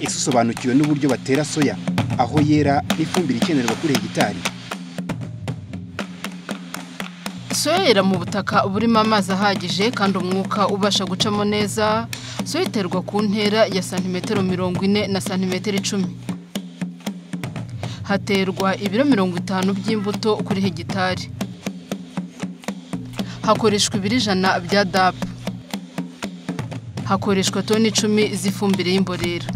basobanukiwe n'uburyo batera soya aho yera n'ifumbire ikenerwa kuri hegitari. Soya yera mu butaka burimo amazi ahagije kandi umwuka ubasha gucamo neza. Soya iterwa ku ntera ya santimetero mirongo ine na santimetero icumi. Haterwa ibiro mirongo itanu by'imbuto kuri hegitari. Hakoreshwa ibiro ijana bya dapu hakoreshwa toni icumi z'ifumbire y'imborera.